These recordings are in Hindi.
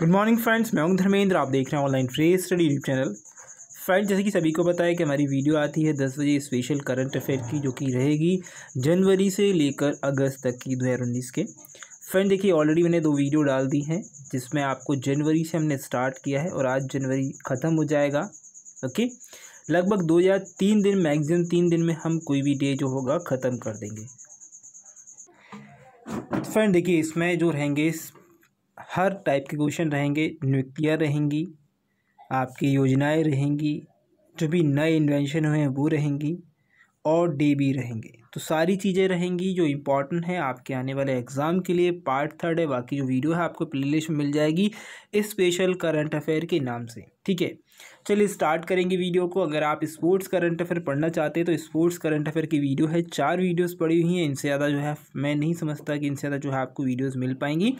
गुड मॉर्निंग फ्रेंड्स मैं हूँ धर्मेंद्र। आप देख रहे हैं online phrase study YouTube channel friends जैसे कि सभी को है कि हमारी वीडियो आती है दस बजे स्पेशल करंट अफेयर की, जो कि रहेगी जनवरी से लेकर अगस्त तक की दो हज़ार उन्नीस के। फ्रेंड देखिए ऑलरेडी मैंने दो वीडियो डाल दी हैं, जिसमें आपको जनवरी से हमने स्टार्ट किया है और आज जनवरी ख़त्म हो जाएगा ओके लगभग दो या तीन दिन मैक्सिमम तीन दिन में हम कोई भी डे जो होगा ख़त्म कर देंगे। फ्रेंड देखिए, इसमें जो रहेंगे हर टाइप के क्वेश्चन रहेंगे नियुक्तियाँ रहेंगी, आपकी योजनाएँ रहेंगी, जो भी नए इन्वेंशन हुए हैं वो रहेंगी और डे भी रहेंगे। तो सारी चीज़ें रहेंगी जो इंपॉर्टेंट है आपके आने वाले एग्ज़ाम के लिए पार्ट थर्ड है, बाकी जो वीडियो है आपको प्लेलिस्ट में मिल जाएगी स्पेशल करंट अफेयर के नाम से, ठीक है? चलिए स्टार्ट करेंगे वीडियो को। अगर आप स्पोर्ट्स करंट अफेयर पढ़ना चाहते हैं तो स्पोर्ट्स करंट अफेयर की वीडियो है। चार वीडियोस पड़ी हुई हैं। इनसे ज़्यादा जो है, मैं नहीं समझता कि इनसे ज़्यादा जो है आपको वीडियोस मिल पाएँगी।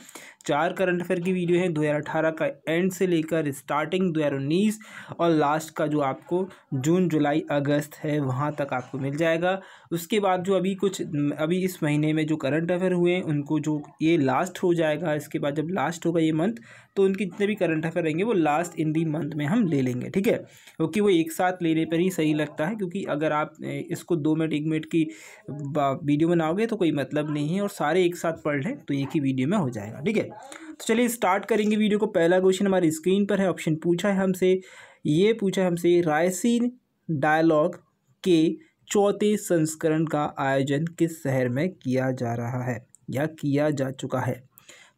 चार करंट अफेयर की वीडियो है, दो हज़ार अठारह का एंड से लेकर स्टार्टिंग दो हज़ार उन्नीस और लास्ट का जो आपको जून, जुलाई, अगस्त है, वहाँ तक आपको मिल जाएगा। उसके बाद जो अभी कुछ, अभी इस महीने में जो करंट अफेयर हुए हैं, उनको जो ये लास्ट हो जाएगा, इसके बाद जब लास्ट होगा ये मंथ तो उनके जितने भी करंट अफेयर रहेंगे, वो लास्ट इन दी मंथ में हम ले लेंगे। ठीक है? क्योंकि वो एक साथ लेने पर ही सही लगता है, क्योंकि अगर आप इसको दो मिनट, एक मिनट की वीडियो बनाओगे तो कोई मतलब नहीं है और सारे एक साथ पढ़ लें तो एक ही वीडियो में हो जाएगा, ठीक है? तो चलिए स्टार्ट करेंगे वीडियो को। पहला क्वेश्चन हमारी स्क्रीन पर है, ऑप्शन पूछा है हमसे। ये पूछा है हमसे, रायसीन डायलॉग के चौथे संस्करण का आयोजन किस शहर में किया जा रहा है या किया जा चुका है?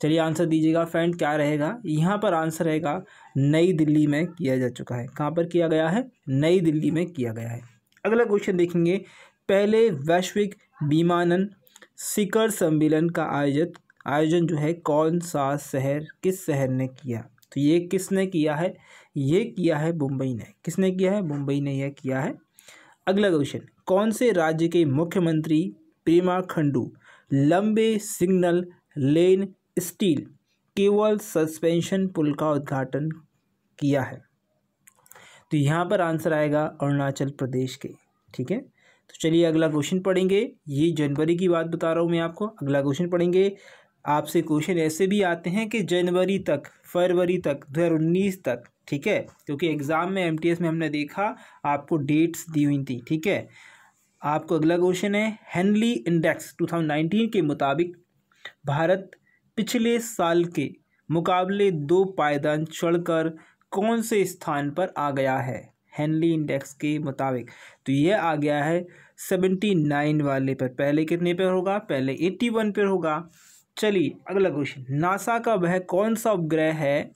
चलिए आंसर दीजिएगा फ्रेंड क्या रहेगा? यहाँ पर आंसर रहेगा, नई दिल्ली में किया जा चुका है। कहाँ पर किया गया है? नई दिल्ली में किया गया है। अगला क्वेश्चन देखेंगे। पहले वैश्विक विमानन शिखर सम्मेलन का आयोजित, आयोजन जो है, कौन सा शहर, किस शहर ने किया? तो ये किसने किया है? ये किया है मुंबई ने। किसने किया है? मुंबई ने यह किया है। अगला क्वेश्चन कौन से राज्य के मुख्यमंत्री प्रेमा खंडू लंबे single lane steel cable suspension पुल का उद्घाटन किया है। तो यहाँ पर आंसर आएगा अरुणाचल प्रदेश के, ठीक है? तो चलिए अगला क्वेश्चन पढ़ेंगे। ये जनवरी की बात बता रहा हूँ मैं आपको। अगला क्वेश्चन पढ़ेंगे। आपसे क्वेश्चन ऐसे भी आते हैं कि जनवरी तक, फरवरी तक, दो हज़ार उन्नीस तक, ठीक है? क्योंकि एग्ज़ाम में एमटीएस में हमने देखा, आपको डेट्स दी हुई थी, ठीक है? आपको अगला क्वेश्चन है हेनली इंडेक्स 2019 के मुताबिक भारत पिछले साल के मुकाबले दो पायदान चढ़कर कौन से स्थान पर आ गया है? हेनली इंडेक्स के मुताबिक। तो यह आ गया है सेवेंटी नाइन वाले पर। पहले कितने पर होगा? पहले एट्टी वन पर होगा। चलिए, अगला क्वेश्चन नासा का वह कौन सा उपग्रह है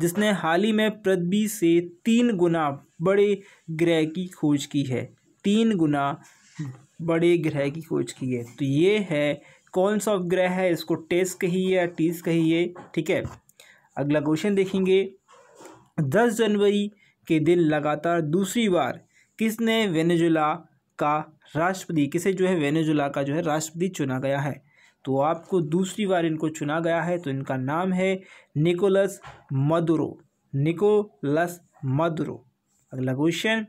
जिसने हाल ही में पृथ्वी से तीन गुना बड़े ग्रह की खोज की है? तीन गुना बड़े ग्रह की खोज की है। तो ये है कौन सा उपग्रह है, इसको टेस कहिए या टीस कहिए, ठीक है? अगला क्वेश्चन देखेंगे। दस जनवरी के दिन लगातार दूसरी बार किसने वेनेजुला का राष्ट्रपति, किसे जो है वेनेजुला का जो है राष्ट्रपति चुना गया है? तो आपको दूसरी बार इनको चुना गया है तो इनका नाम है निकोलस मदुरो। Nicolas Maduro. अगला क्वेश्चन।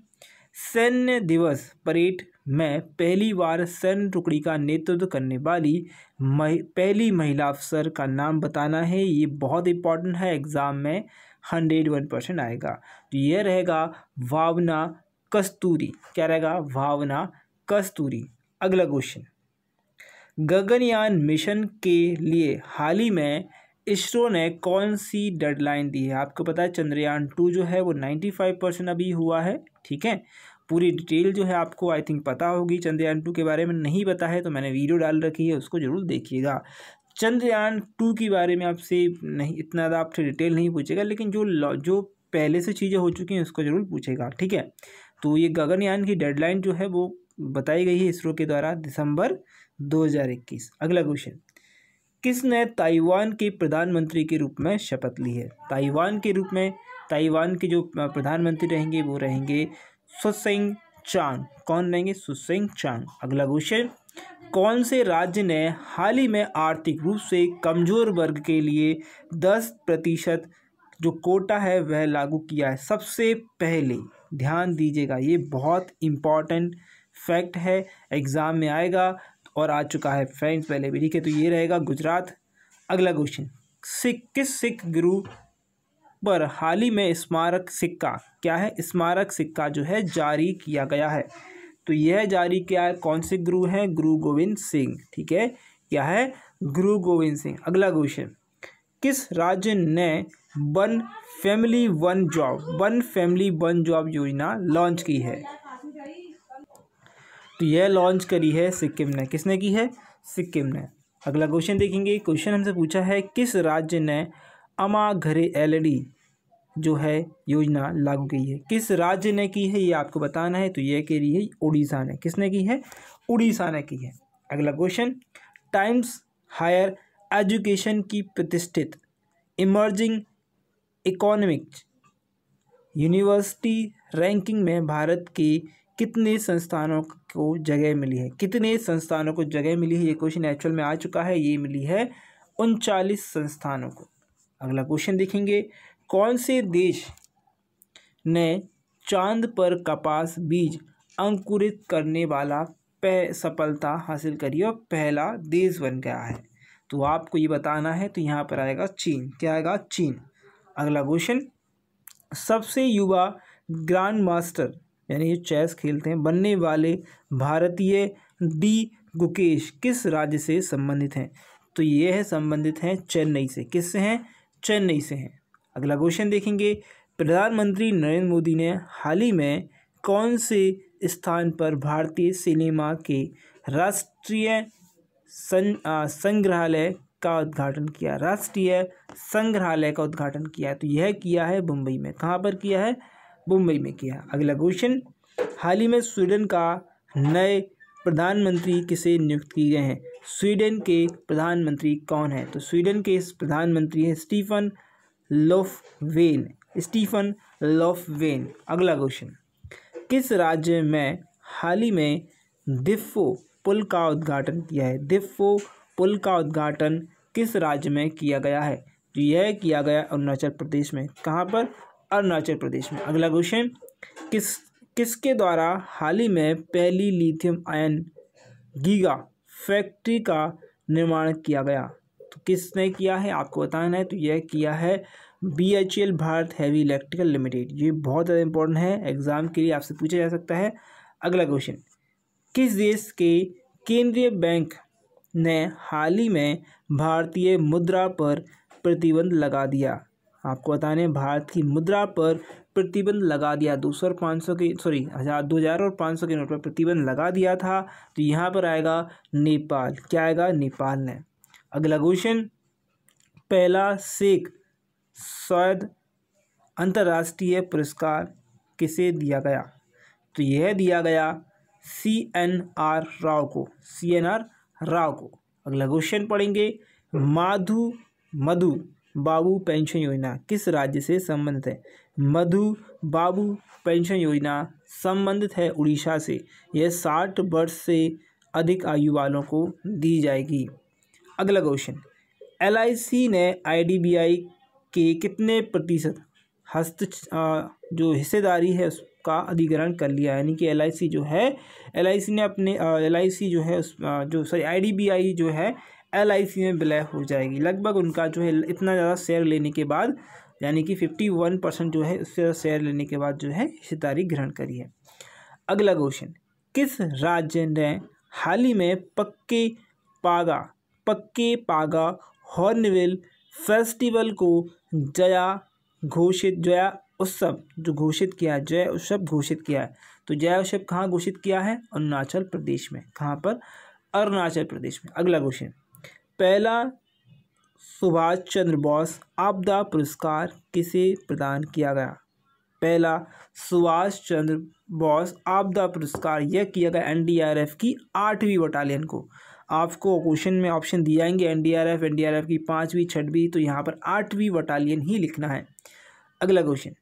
सैन्य दिवस परेड में पहली बार सैन्य टुकड़ी का नेतृत्व करने वाली मह, पहली महिला अफसर का नाम बताना है। ये बहुत इंपॉर्टेंट है। एग्ज़ाम में हंड्रेड वन परसेंट आएगा। तो ये रहेगा भावना कस्तूरी। क्या रहेगा? भावना कस्तूरी। अगला क्वेश्चन गगनयान मिशन के लिए हाल ही में इसरो ने कौन सी डेडलाइन दी है? आपको पता है चंद्रयान टू जो है वो नाइन्टी फाइव परसेंट अभी हुआ है। ठीक है? पूरी डिटेल जो है आपको आई थिंक पता होगी। चंद्रयान टू के बारे में नहीं पता है तो मैंने वीडियो डाल रखी है, उसको ज़रूर देखिएगा। चंद्रयान टू के बारे में आपसे नहीं, इतना ज़्यादा आपसे डिटेल नहीं पूछेगा, लेकिन जो जो पहले से चीज़ें हो चुकी हैं, उसको ज़रूर पूछेगा, ठीक है? तो ये गगनयान की डेडलाइन जो है, वो बताई गई है इसरो के द्वारा दिसंबर 2021 अगला क्वेश्चन। किसने ताइवान के प्रधानमंत्री के रूप में शपथ ली है? ताइवान के रूप में, ताइवान के जो प्रधानमंत्री रहेंगे, वो रहेंगे सुसिंग चांग कौन रहेंगे? सुसिंग चांग अगला क्वेश्चन। कौन से राज्य ने हाल ही में आर्थिक रूप से कमज़ोर वर्ग के लिए दस प्रतिशत जो कोटा है, वह लागू किया है? सबसे पहले, ध्यान दीजिएगा, ये बहुत इंपॉर्टेंट फैक्ट है। एग्ज़ाम में आएगा और आ चुका है फ्रेंड्स पहले भी। ठीक है तो ये रहेगा गुजरात। अगला क्वेश्चन। सिख किस सिख गुरु पर हाल ही में स्मारक सिक्का, क्या है? स्मारक सिक्का जो है, जारी किया गया है। तो यह जारी किया है कौन से गुरु हैं? गुरु गोविंद सिंह, ठीक है? क्या है? गुरु गोविंद सिंह। अगला क्वेश्चन। किस राज्य ने one family one job, one family one job योजना लॉन्च की है? तो यह लॉन्च करी है सिक्किम ने। किसने की है? सिक्किम ने। अगला क्वेश्चन देखेंगे। क्वेश्चन हमसे पूछा है, किस राज्य ने अमा घरे एलईडी जो है योजना लागू की है। किस राज्य ने की है, ये आपको बताना है तो यह कह रही है उड़ीसा ने। किसने की है? उड़ीसा ने की है। अगला क्वेश्चन टाइम्स हायर एजुकेशन की प्रतिष्ठित इमर्जिंग इकोनॉमिक्स यूनिवर्सिटी रैंकिंग में भारत के कितने संस्थानों को जगह मिली है? कितने संस्थानों को जगह मिली है? ये क्वेश्चन एक्चुअल में आ चुका है। ये मिली है उनचालीस संस्थानों को। अगला क्वेश्चन देखेंगे। कौन से देश ने चाँद पर कपास बीज अंकुरित करने वाला पह सफलता हासिल करी और पहला देश बन गया है? तो आपको ये बताना है तो यहाँ पर आएगा चीन। क्या आएगा? चीन। अगला क्वेश्चन। सबसे युवा ग्रैंड मास्टर यानी ये चेस खेलते हैं, बनने वाले भारतीय डी गुकेश किस राज्य से संबंधित हैं? तो ये है, संबंधित हैं चेन्नई से। किससे हैं? चेन्नई से हैं। अगला क्वेश्चन देखेंगे। प्रधानमंत्री नरेंद्र मोदी ने हाल ही में कौन से स्थान पर भारतीय सिनेमा के राष्ट्रीय संग्रहालय का उद्घाटन किया? राष्ट्रीय संग्रहालय का उद्घाटन किया। तो यह किया है मुंबई में। कहाँ पर किया है? मुंबई में किया। अगला क्वेश्चन। हाल ही में स्वीडन का नए प्रधानमंत्री किसे नियुक्त किए गए हैं? स्वीडन के प्रधानमंत्री कौन है? तो स्वीडन के प्रधानमंत्री हैं स्टीफन लोफवेन। स्टीफन लोफवेन, अगला क्वेश्चन किस राज्य में हाल ही में दिफो पुल का उद्घाटन किया है? दिफो पुल का उद्घाटन किस राज्य में किया गया है? तो यह किया गया अरुणाचल प्रदेश में। कहाँ पर? अरुणाचल प्रदेश में। अगला क्वेश्चन किस, किसके द्वारा हाल ही में पहली लिथियम आयन गीगा फैक्ट्री का निर्माण किया गया। तो किसने किया है? आपको बताना है। तो यह किया है B H L Bharat heavy electrical limited ये बहुत ज़्यादा इंपॉर्टेंट है। एग्ज़ाम के लिए आपसे पूछा जा सकता है। अगला क्वेश्चन किस देश के केंद्रीय बैंक ने हाल ही में भारतीय मुद्रा पर प्रतिबंध लगा दिया? आपको बताने भारत की मुद्रा पर प्रतिबंध लगा दिया। दो सौ और पाँच सौ के सॉरी हज़ार, दो हज़ार और पाँच सौ के नोट पर प्रतिबंध लगा दिया था। तो यहाँ पर आएगा नेपाल। क्या आएगा? नेपाल ने। अगला क्वेश्चन पहला शेख सैद अंतर्राष्ट्रीय पुरस्कार किसे दिया गया? तो यह दिया गया सी एन आर राव को सी एन आर राव को। अगला क्वेश्चन पढ़ेंगे। माधु मधु बाबू पेंशन योजना किस राज्य से संबंधित है? मधु बाबू पेंशन योजना संबंधित है उड़ीसा से। यह साठ वर्ष से अधिक आयु वालों को दी जाएगी। अगला क्वेश्चन एलआईसी ने आईडीबीआई के कितने प्रतिशत हस्त जो हिस्सेदारी है उसका अधिग्रहण कर लिया? यानी कि एलआईसी जो है एलआईसी ने अपने एलआईसी जो है उस जो सॉरी IDBI जो है एलआईसी में विलय हो जाएगी। लगभग उनका जो है, इतना ज़्यादा शेयर लेने के बाद, यानी कि फिफ्टी वन परसेंट जो है, उससे शेयर लेने के बाद जो है हिस्सेदारी ग्रहण करी है अगला क्वेश्चन किस राज्य ने हाल ही में पक्के पागा पक्के पागा हॉर्नविल फेस्टिवल को जया घोषित, जया उत्सव, जो घोषित किया है जय उत्सव घोषित किया है। तो जय उत्सव कहाँ घोषित किया है? अरुणाचल प्रदेश में। कहाँ पर? अरुणाचल प्रदेश में। अगला क्वेश्चन पहला सुभाष चंद्र बोस आपदा पुरस्कार किसे प्रदान किया गया? पहला सुभाष चंद्र बोस आपदा पुरस्कार यह किया गया एनडीआरएफ की आठवीं बटालियन को। आपको क्वेश्चन में ऑप्शन दिए जाएँगे एनडीआरएफ एनडीआरएफ की पाँचवीं, छठवीं तो यहाँ पर आठवीं बटालियन ही लिखना है। अगला क्वेश्चन।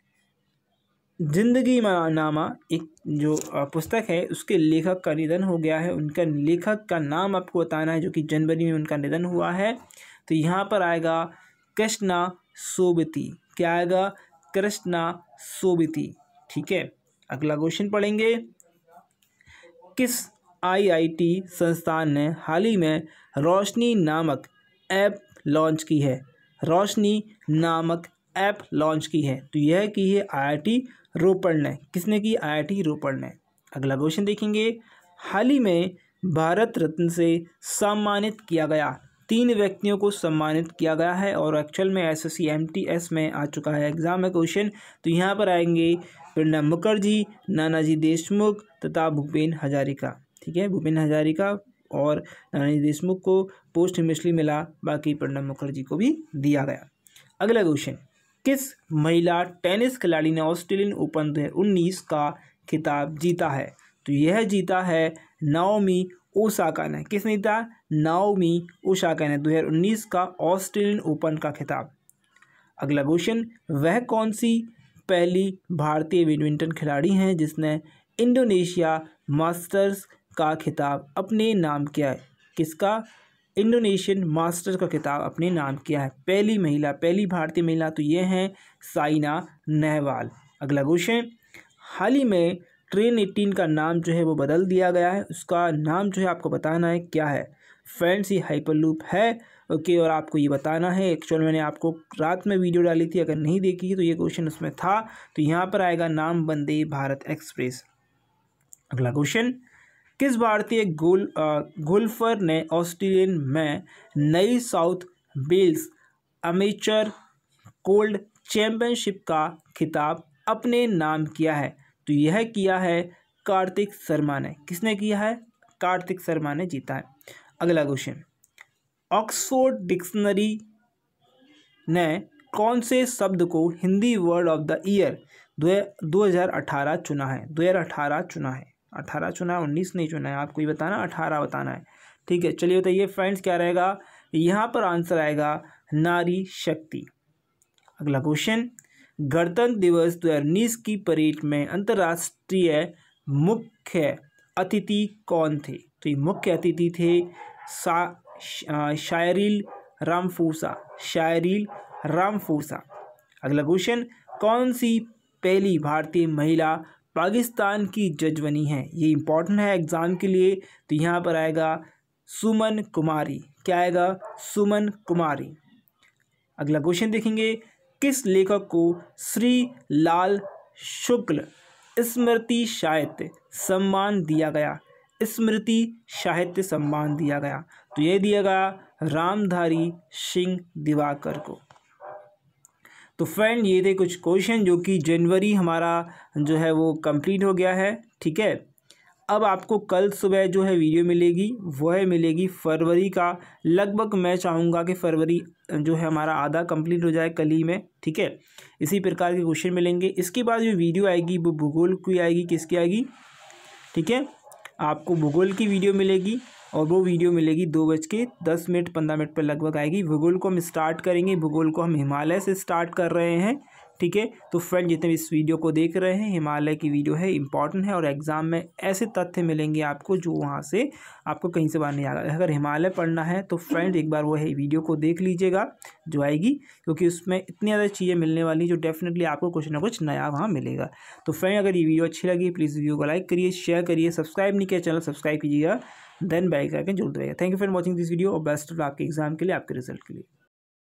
ज़िंदगी नामा एक जो पुस्तक है, उसके लेखक का निधन हो गया है। उनका लेखक का नाम आपको बताना है, जो कि जनवरी में उनका निधन हुआ है। तो यहाँ पर आएगा, कृष्णा सोबती। क्या आएगा? कृष्णा सोबती। ठीक है? अगला क्वेश्चन पढ़ेंगे। किस आईआईटी संस्थान ने हाल ही में रोशनी नामक ऐप लॉन्च की है? रोशनी नामक ऐप लॉन्च की है। तो यह की है आईआईटी रोपड़ ने। किसने की? आईआईटी रोपड़ ने। अगला क्वेश्चन देखेंगे। हाल ही में भारत रत्न से सम्मानित किया गया। तीन व्यक्तियों को सम्मानित किया गया है और एक्चुअल में S C M T S में आ चुका है एग्ज़ाम में क्वेश्चन तो यहाँ पर आएँगे प्रणब मुखर्जी, नानाजी देशमुख तथा भूपेन हजारिका। ठीक है, भूपेन हजारिका और नानाजी देशमुख को पोस्ट हिमिशली मिला, बाकी प्रणब मुखर्जी को भी दिया गया। अगला क्वेश्चन। किस महिला टेनिस खिलाड़ी ने ऑस्ट्रेलियन ओपन दो उन्नीस का खिताब जीता है? तो यह जीता है नाओमी ओसाका ने। किसने जीता नाओमी ओसाका ने 2019 का ऑस्ट्रेलियन ओपन का खिताब। अगला क्वेश्चन, वह कौन सी पहली भारतीय बैडमिंटन खिलाड़ी हैं जिसने इंडोनेशिया मास्टर्स का खिताब अपने नाम किया है? किसका? इंडोनेशियन मास्टर का खिताब अपने नाम किया है। पहली महिला, पहली भारतीय महिला तो ये हैं साइना नेहवाल। अगला क्वेश्चन, हाल ही में ट्रेन एटीन का नाम जो है वो बदल दिया गया है। उसका नाम जो है आपको बताना है क्या है? फ्रेंड्स, ये हाइपर लूप है। ओके, और आपको ये बताना है, एक्चुअल मैंने आपको रात में वीडियो डाली थी, अगर नहीं देखी तो ये क्वेश्चन उसमें था। तो यहाँ पर आएगा नाम, वंदे भारत एक्सप्रेस। अगला क्वेश्चन किस भारतीय गोल गोल्फर ने ऑस्ट्रेलियन में नई South Wales amateur golf championship का खिताब अपने नाम किया है? तो यह किया है कार्तिक शर्मा ने। किसने किया है? कार्तिक शर्मा ने जीता है। अगला क्वेश्चन ऑक्सफोर्ड डिक्शनरी ने कौन से शब्द को Hindi word of the year दो हज़ार अठारह चुना है? दो हज़ार अठारह चुना है। अठारह चुना है, उन्नीस नहीं चुना है। आपको ये बताना, अठारह बताना है। ठीक है, चलिए बताइए फ्रेंड्स क्या रहेगा? यहाँ पर आंसर आएगा, नारी शक्ति। अगला क्वेश्चन गणतंत्र दिवस दो हज़ार उन्नीस की परेड में अंतर्राष्ट्रीय मुख्य अतिथि कौन थे? तो ये मुख्य अतिथि थे सा शायरील रामफूसा शायरील रामफूसा। अगला क्वेश्चन कौन सी पहली भारतीय महिला पाकिस्तान की जज बनी है। ये इंपॉर्टेंट है एग्ज़ाम के लिए। तो यहाँ पर आएगा सुमन कुमारी। क्या आएगा? सुमन कुमारी। अगला क्वेश्चन देखेंगे। किस लेखक को श्री लाल शुक्ल स्मृति साहित्य सम्मान दिया गया? स्मृति साहित्य सम्मान दिया गया। तो ये दिया गया रामधारी सिंह दिवाकर को। तो फ्रेंड ये थे कुछ क्वेश्चन जो कि जनवरी हमारा जो है वो कंप्लीट हो गया है, ठीक है? अब आपको कल सुबह जो है वीडियो मिलेगी वह मिलेगी फरवरी का। लगभग मैं चाहूँगा कि फरवरी जो है हमारा आधा कंप्लीट हो जाए कल ही में, ठीक है? इसी प्रकार के क्वेश्चन मिलेंगे। इसके बाद जो वीडियो आएगी, वो भूगोल की आएगी, किसकी आएगी? ठीक है? आपको भूगोल की वीडियो मिलेगी। और वो वीडियो मिलेगी दो बज के दस मिनट, पंद्रह मिनट पर लगभग आएगी। भूगोल को हम स्टार्ट करेंगे। भूगोल को हम हिमालय से स्टार्ट कर रहे हैं। ठीक है? तो फ्रेंड जितने भी इस वीडियो को देख रहे हैं, हिमालय की वीडियो है इंपॉर्टेंट है और एग्ज़ाम में ऐसे तथ्य मिलेंगे आपको जो वहाँ से आपको कहीं से बाहर नहीं आएगा अगर हिमालय पढ़ना है तो फ्रेंड एक बार वो है वीडियो को देख लीजिएगा, जो आएगी, क्योंकि उसमें इतनी ज़्यादा चीज़ें मिलने वाली जो डेफिनेटली आपको कुछ ना कुछ नया वहाँ मिलेगा। तो फ्रेंड अगर ये वीडियो अच्छी लगी प्लीज़ वीडियो को लाइक करिए शेयर करिए सब्सक्राइब नहीं किया, चैनल सब्सक्राइब कीजिएगा देन बैक करके जुड़ते रहेगा thank you for watching this video और बेस्ट आपके एग्ज़ाम के लिए, आपके रिज़ल्ट के लिए।